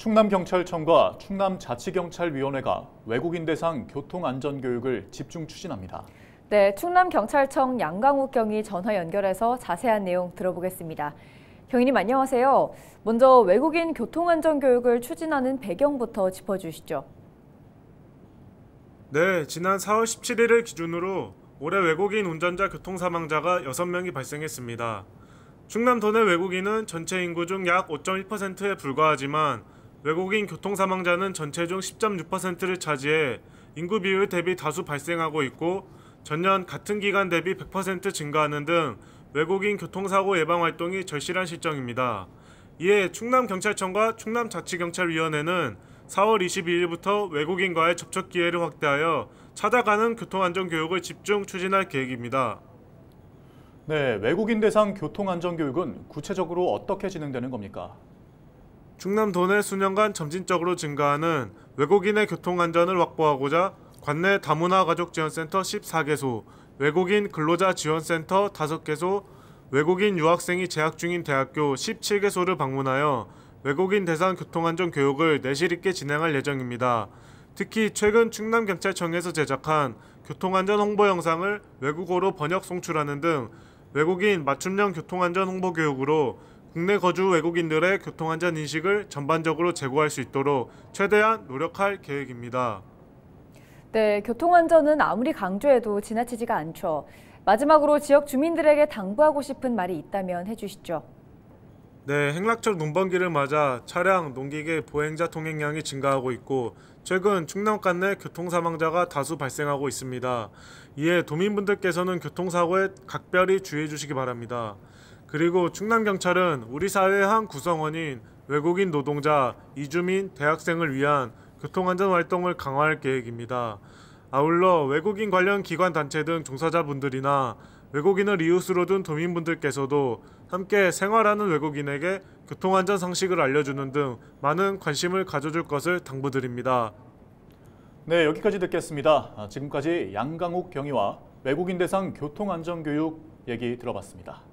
충남경찰청과 충남자치경찰위원회가 외국인 대상 교통안전교육을 집중 추진합니다. 네, 충남경찰청 양강욱 경위 전화 연결해서 자세한 내용 들어보겠습니다. 경위님 안녕하세요. 먼저 외국인 교통안전교육을 추진하는 배경부터 짚어주시죠. 네, 지난 4월 17일을 기준으로 올해 외국인 운전자 교통 사망자가 6명이 발생했습니다. 충남 도 내 외국인은 전체 인구 중 약 5.1%에 불과하지만 외국인 교통 사망자는 전체 중 10.6%를 차지해 인구 비율 대비 다수 발생하고 있고 전년 같은 기간 대비 100% 증가하는 등 외국인 교통사고 예방 활동이 절실한 실정입니다. 이에 충남경찰청과 충남자치경찰위원회는 4월 22일부터 외국인과의 접촉 기회를 확대하여 찾아가는 교통안전 교육을 집중 추진할 계획입니다. 네, 외국인 대상 교통안전 교육은 구체적으로 어떻게 진행되는 겁니까? 충남 도내 수년간 점진적으로 증가하는 외국인의 교통안전을 확보하고자 관내 다문화 가족지원센터 14개소, 외국인 근로자 지원센터 5개소, 외국인 유학생이 재학 중인 대학교 17개소를 방문하여 외국인 대상 교통안전 교육을 내실 있게 진행할 예정입니다. 특히 최근 충남경찰청에서 제작한 교통안전 홍보 영상을 외국어로 번역 송출하는 등 외국인 맞춤형 교통안전 홍보 교육으로 국내 거주 외국인들의 교통안전 인식을 전반적으로 제고할 수 있도록 최대한 노력할 계획입니다. 네, 교통안전은 아무리 강조해도 지나치지가 않죠. 마지막으로 지역 주민들에게 당부하고 싶은 말이 있다면 해주시죠. 네, 행락철 농번기를 맞아 차량, 농기계, 보행자 통행량이 증가하고 있고 최근 충남간 내 교통사망자가 다수 발생하고 있습니다. 이에 도민분들께서는 교통사고에 각별히 주의해 주시기 바랍니다. 그리고 충남경찰은 우리 사회의 한 구성원인 외국인 노동자, 이주민, 대학생을 위한 교통안전 활동을 강화할 계획입니다. 아울러 외국인 관련 기관 단체 등 종사자분들이나 외국인을 이웃으로 둔 도민분들께서도 함께 생활하는 외국인에게 교통안전 상식을 알려주는 등 많은 관심을 가져줄 것을 당부드립니다. 네, 여기까지 듣겠습니다. 아, 지금까지 양강욱 경위와 외국인 대상 교통안전교육 얘기 들어봤습니다.